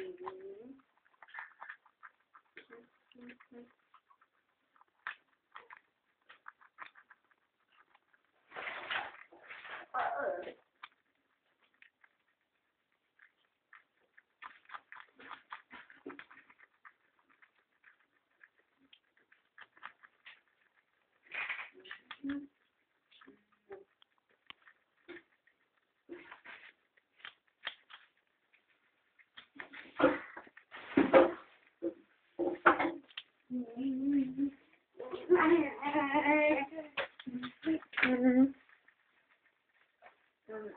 baby. Mm-hmm. No, no.